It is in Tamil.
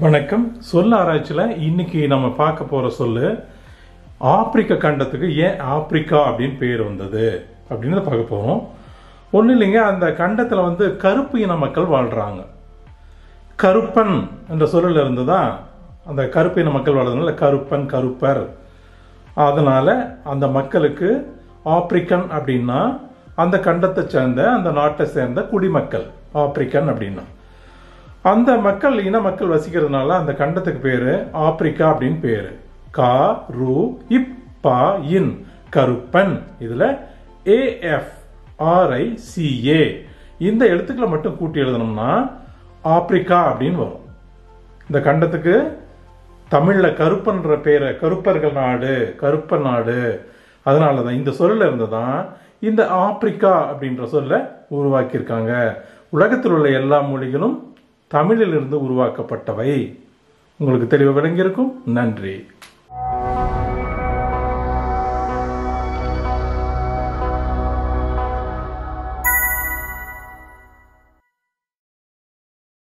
வணக்கம். சொல் ஆராய்ச்சியில் இன்னைக்கு நம்ம பார்க்க போற சொல்லு ஆப்பிரிக்க கண்டத்துக்கு ஏன் ஆப்பிரிக்கா அப்படின்னு பேர் வந்தது அப்படின்னு பார்க்க போறோம். ஒன்றும் இல்லைங்க அந்த கண்டத்தில் வந்து கருப்பு இன மக்கள் வாழ்கிறாங்க கருப்பன் என்ற சொல்லில் இருந்து தான் அந்த கருப்பு இன மக்கள் வாழ்றதுனால கருப்பன் கருப்பர். அதனால அந்த மக்களுக்கு ஆப்பிரிக்கன் அப்படின்னா அந்த கண்டத்தை சேர்ந்த அந்த நாட்டை சேர்ந்த குடிமக்கள் ஆப்பிரிக்கன் அப்படின்னா. அந்த மக்கள் இன மக்கள் வசிக்கிறதுனால அந்த கண்டத்துக்கு பேரு ஆப்பிரிக்கா அப்படின்னு பேரு. கா ரு இப் பா இன். கருப்பன். இதுல ஏஎஃப் ஆர்ஐ சிஏ இந்த எழுத்துக்களை மட்டும் கூட்டி எழுதணும்னா ஆப்பிரிக்கா அப்படின்னு வரும். இந்த கண்டத்துக்கு தமிழ்ல கருப்பன்ற பேரை கருப்பர்கள் நாடு கருப்ப நாடு. அதனால தான் இந்த சொல்ல இருந்து தான் இந்த ஆப்பிரிக்கா அப்படின்ற சொல்ல உருவாக்கியிருக்காங்க. உலகத்தில் உள்ள எல்லா மொழிகளும் தமிழிலிருந்து உருவாக்கப்பட்டவை. உங்களுக்கு தெளிவு விளங்கியிருக்கும். நன்றி.